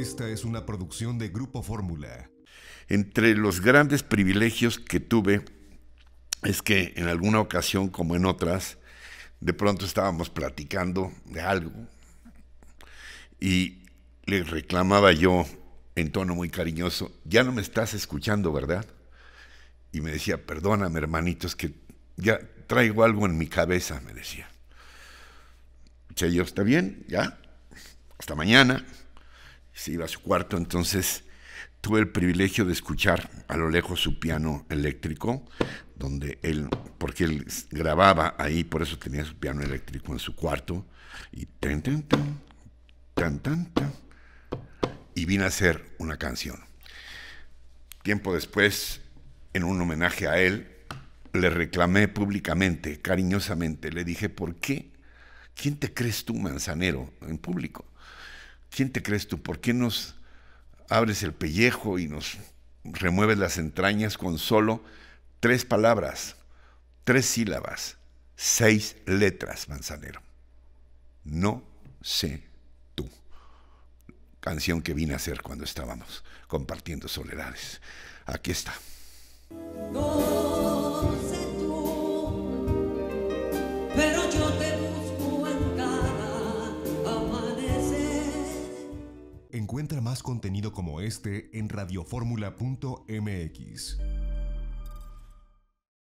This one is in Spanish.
Esta es una producción de Grupo Fórmula. Entre los grandes privilegios que tuve es que en alguna ocasión, como en otras, de pronto estábamos platicando de algo y le reclamaba yo en tono muy cariñoso, ya no me estás escuchando, ¿verdad? Y me decía, perdóname hermanito, es que ya traigo algo en mi cabeza, me decía. Che, yo, ¿está bien? ¿Ya? Hasta mañana. Se iba a su cuarto, entonces tuve el privilegio de escuchar a lo lejos su piano eléctrico, donde él, porque él grababa ahí, por eso tenía su piano eléctrico en su cuarto, y tan, tan, tan, tan, tan, tan, y vine a hacer una canción. Tiempo después, en un homenaje a él, le reclamé públicamente, cariñosamente, le dije, ¿por qué? ¿Quién te crees tú, manzanero, en público? ¿Quién te crees tú? ¿Por qué nos abres el pellejo y nos remueves las entrañas con solo tres palabras, tres sílabas, seis letras, manzanero? No sé tú. Canción que vine a hacer cuando estábamos compartiendo soledades. Aquí está. Encuentra más contenido como este en radioformula.mx.